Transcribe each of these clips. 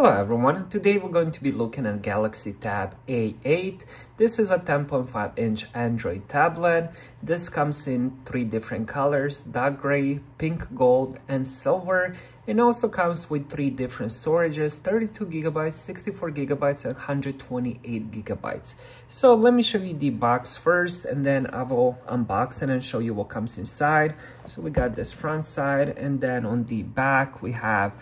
Hello everyone, today we're going to be looking at Galaxy Tab A8. This is a 10.5 inch Android tablet. This comes in three different colors, dark gray, pink gold, and silver. It also comes with three different storages, 32 gigabytes, 64 gigabytes, and 128 gigabytes. So let me show you the box first, and then I will unbox it and show you what comes inside. So we got this front side, and then on the back we have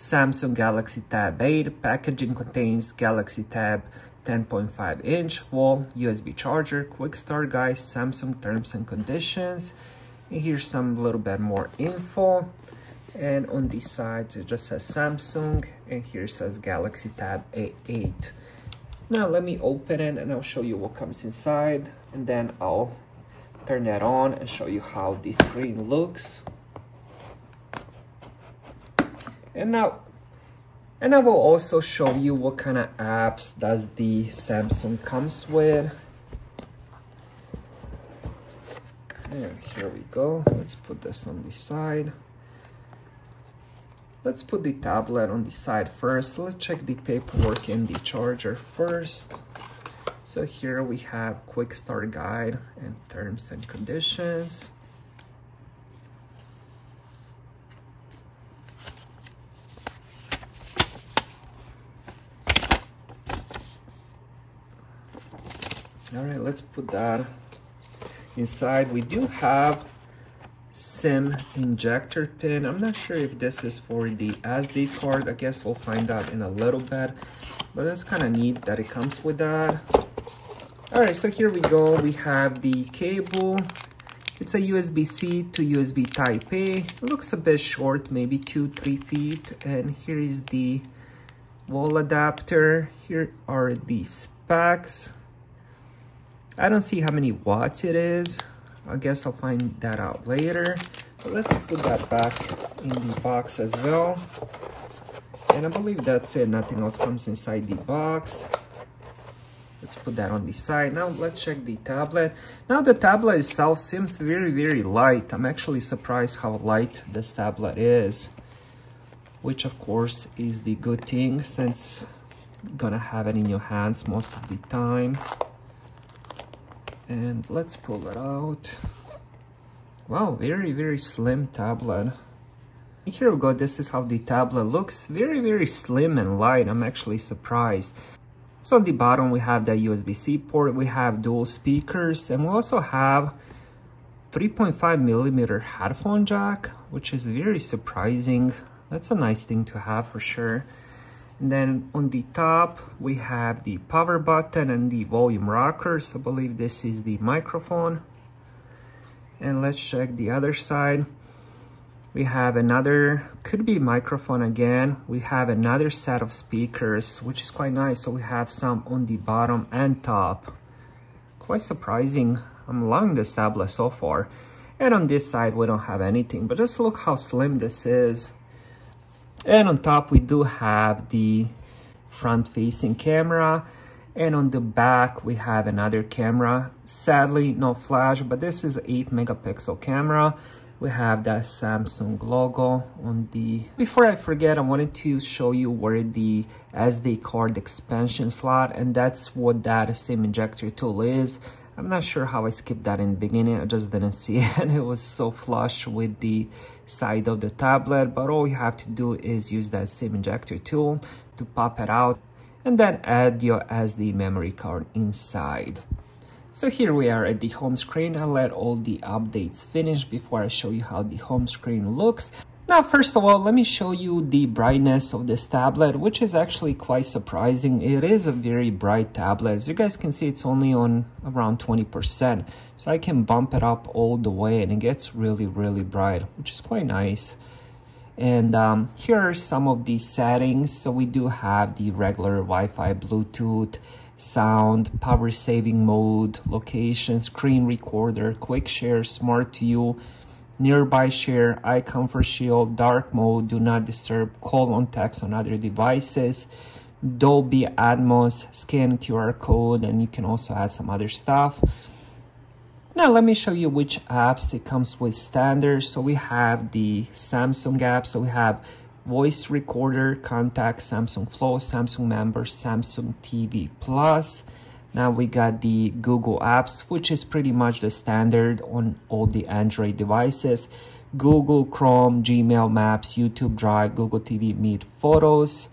Samsung Galaxy Tab 8 packaging contains Galaxy Tab 10.5 inch wall USB charger, quick start guide, Samsung terms and conditions. And here's some little bit more info. And on the sides, it just says Samsung and here says Galaxy Tab A8. Now let me open it and I'll show you what comes inside and then I'll turn that on and show you how the screen looks. And now, and I will also show you what kind of apps does the Samsung comes with. And here we go. Let's put this on the side. Let's put the tablet on the side first. Let's check the paperwork and the charger first. So here we have quick start guide and terms and conditions. All right let's put that inside we do have sim injector pin i'm not sure if this is for the sd card i guess we'll find out in a little bit but it's kind of neat that it comes with that all right so here we go we have the cable it's a USB-C to USB Type A. It looks a bit short, maybe two, three feet. And here is the wall adapter. Here are the specs. I don't see how many watts it is. I guess I'll find that out later. But let's put that back in the box as well. And I believe that's it. Nothing else comes inside the box. Let's put that on the side. Now let's check the tablet. Now the tablet itself seems very, very light. I'm actually surprised how light this tablet is. Which of course is the good thing since you're gonna have it in your hands most of the time and let's pull it out. Wow very very slim tablet. Here we go this is how the tablet looks. Very very slim and light i'm actually surprised. So on the bottom we have the usb-c port we have dual speakers and we also have 3.5 millimeter headphone jack which is very surprising. That's a nice thing to have for sure then on the top, we have the power button and the volume rockers. I believe this is the microphone. And let's check the other side. We have another, could be microphone again. We have another set of speakers, which is quite nice. So we have some on the bottom and top. Quite surprising. I'm loving this tablet so far. And on this side, we don't have anything, but just look how slim this is. And on top, we do have the front-facing camera. And on the back, we have another camera. Sadly, no flash, but this is 8 megapixel camera. We have that Samsung logo on the... Before I forget, I wanted to show you where the SD card expansion slot, and that's what that SIM injector tool is. I'm not sure how I skipped that in the beginning. I just didn't see it and it was so flush with the side of the tablet. But all you have to do is use that SIM injector tool to pop it out and then add your SD memory card inside. So here we are at the home screen. I'll let all the updates finish before I show you how the home screen looks. Now, first of all, let me show you the brightness of this tablet, which is actually quite surprising. It is a very bright tablet. As you guys can see, it's only on around 20%. So I can bump it up all the way and it gets really, really bright, which is quite nice. And um, here are some of the settings. So we do have the regular Wi-Fi, Bluetooth, sound, power saving mode, location, screen recorder, quick share, Smart View, nearby share, Eye Comfort Shield, dark mode, do not disturb, call on text on other devices, Dolby Atmos, scan QR code, and you can also add some other stuff. Now let me show you which apps it comes with standard. So we have the Samsung app, so we have voice recorder, contact, Samsung Flow, Samsung members, Samsung TV Plus. Now we got the Google Apps, which is pretty much the standard on all the Android devices. Google, Chrome, Gmail, Maps, YouTube Drive, Google TV, Meet, Photos.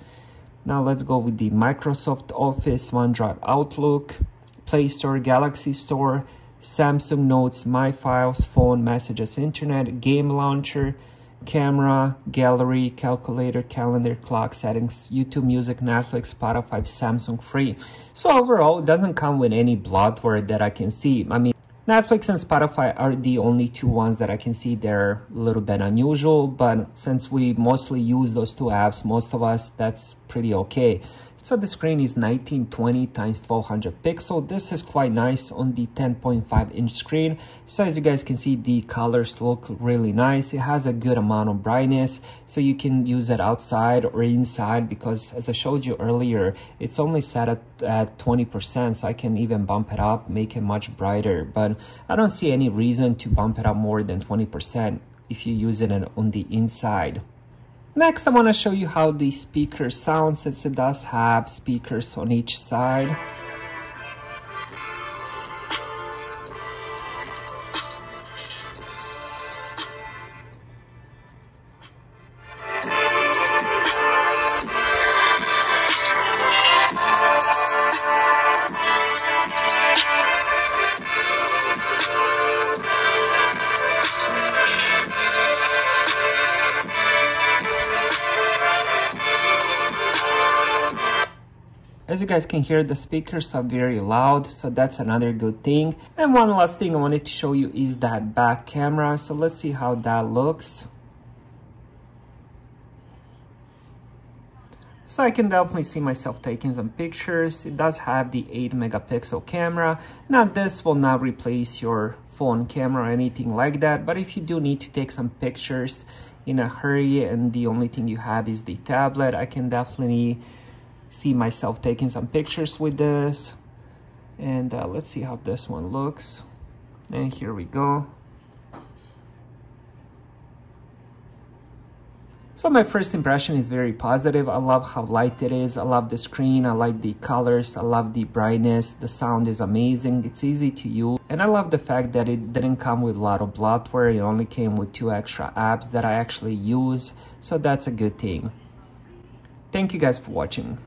Now let's go with the Microsoft Office, OneDrive, Outlook, Play Store, Galaxy Store, Samsung Notes, My Files, Phone, Messages, Internet, Game Launcher, Camera, Gallery, Calculator, Calendar, Clock, Settings, YouTube Music, Netflix, Spotify, Samsung Free. So overall, it doesn't come with any bloatware that I can see. I mean, Netflix and Spotify are the only two ones that I can see they're a little bit unusual, but since we mostly use those two apps, most of us, that's pretty okay. So the screen is 1920 times 1200 pixel. This is quite nice on the 10.5 inch screen. So as you guys can see, the colors look really nice. It has a good amount of brightness, so you can use it outside or inside because as I showed you earlier, it's only set at, at 20%, so I can even bump it up, make it much brighter. But I don't see any reason to bump it up more than 20% if you use it on the inside. Next, I want to show you how the speaker sounds since it does have speakers on each side. As you guys can hear, the speakers are very loud, so that's another good thing. And one last thing I wanted to show you is that back camera. So let's see how that looks. So I can definitely see myself taking some pictures. It does have the 8 megapixel camera. Now this will not replace your phone camera or anything like that, but if you do need to take some pictures in a hurry and the only thing you have is the tablet, I can definitely see myself taking some pictures with this and uh, let's see how this one looks and here we go So my first impression is very positive. I love how light it is. I love the screen. I like the colors. I love the brightness. The sound is amazing. It's easy to use. And I love the fact that it didn't come with a lot of bloatware. It only came with two extra apps that I actually use. So that's a good thing. Thank you guys for watching.